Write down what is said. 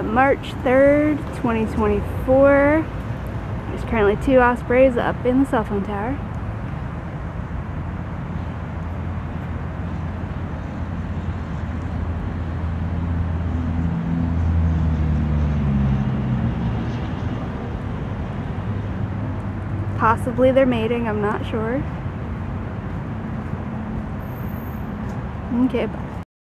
Uh, March 3rd, 2024. There's currently two ospreys up in the cell phone tower. Possibly they're mating, I'm not sure. Okay, bye.